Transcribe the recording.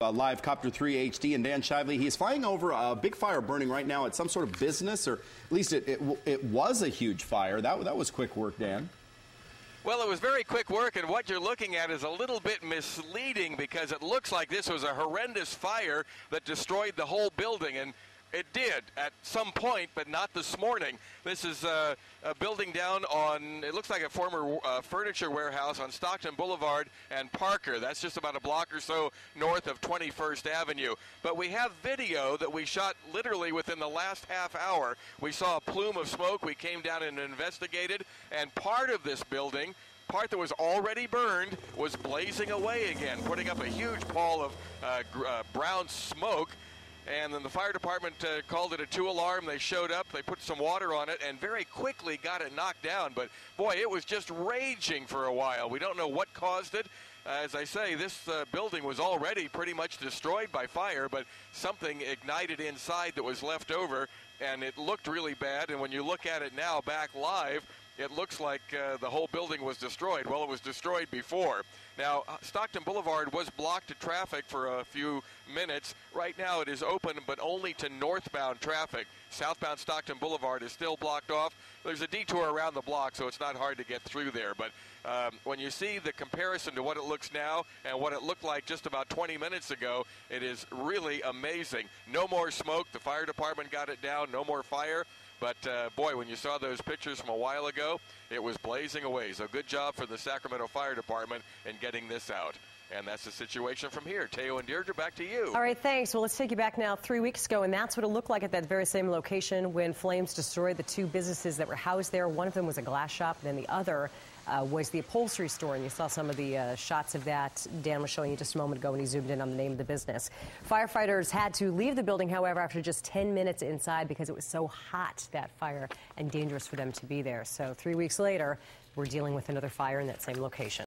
Uh, live Copter 3 HD and Dan Shively. He's flying over a big fire burning right now at some sort of business, or at least it, it, it was a huge fire. That, that was quick work, Dan. Well, it was very quick work, and what you're looking at is a little bit misleading because it looks like this was a horrendous fire that destroyed the whole building. And it did at some point, but not this morning. This is uh, a building down on, it looks like a former uh, furniture warehouse on Stockton Boulevard and Parker. That's just about a block or so north of 21st Avenue. But we have video that we shot literally within the last half hour. We saw a plume of smoke. We came down and investigated, and part of this building part that was already burned was blazing away again, putting up a huge pall of uh, gr- uh, brown smoke. And then the fire department uh, called it a two alarm. They showed up, they put some water on it, and very quickly got it knocked down. But boy, it was just raging for a while. We don't know what caused it. As I say, this uh, building was already pretty much destroyed by fire, but something ignited inside that was left over, and it looked really bad. And when you look at it now back live, it looks like uh, the whole building was destroyed. Well, it was destroyed before. Now, uh, Stockton Boulevard was blocked to traffic for a few minutes. Right now, it is open, but only to northbound traffic. Southbound Stockton Boulevard is still blocked off. There's a detour around the block, so it's not hard to get through there. But um, when you see the comparison to what it looks now and what it looked like just about 20 minutes ago, it is really amazing. No more smoke. The fire department got it down. No more fire. But uh, boy, when you saw those pictures from a while ago, it was blazing away. So good job for the Sacramento Fire Department in getting this out. And that's the situation from here. Teo and Deirdre, back to you. All right, thanks. Well, let's take you back now three weeks ago, and that's what it looked like at that very same location when flames destroyed the two businesses that were housed there. One of them was a glass shop, and then the other uh, was the upholstery store, and you saw some of the uh, shots of that. Dan was showing you just a moment ago when he zoomed in on the name of the business. Firefighters had to leave the building, however, after just 10 minutes inside because it was so hot, that fire, and dangerous for them to be there. So three weeks later, we're dealing with another fire in that same location.